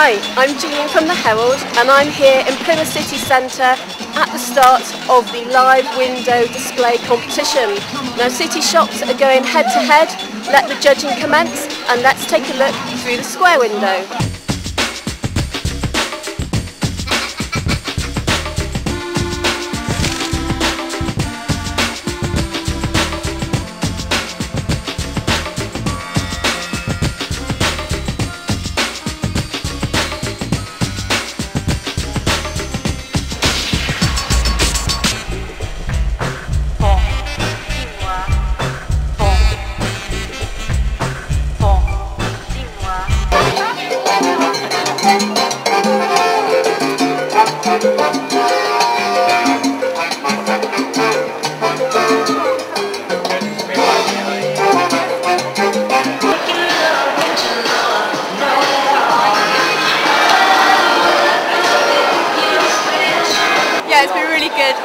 Hi, I'm Jean from the Herald and I'm here in Plymouth City Centre at the start of the live window display competition. Now city shops are going head to head, let the judging commence and let's take a look through the square window.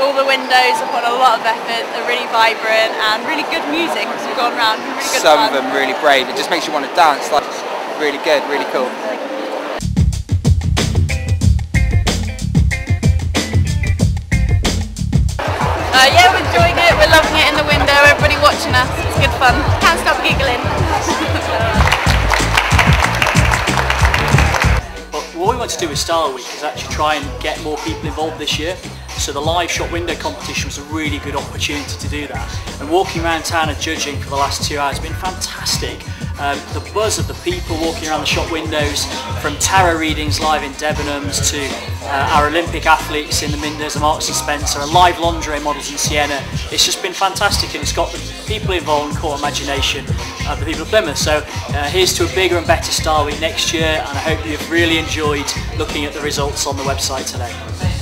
All the windows have put a lot of effort. They're really vibrant and really good music as we've gone around. Really Some fun. of them really brave. It just makes you want to dance. Like really good, really cool. Uh, yeah, we're enjoying it. We're loving it in the window. Everybody watching us. It's good fun. Can't stop giggling. But what we want to do with Style Week is actually try and get more people involved this year. So the live shop window competition was a really good opportunity to do that. And walking around town and judging for the last two hours has been fantastic. Um, the buzz of the people walking around the shop windows, from tarot readings live in Debenhams to uh, our Olympic athletes in the Minders and Marks and Spencer and live lingerie models in Sienna. It's just been fantastic and it's got the people involved and caught imagination of the people of Plymouth. So uh, here's to a bigger and better Style Week next year and I hope you've really enjoyed looking at the results on the website today.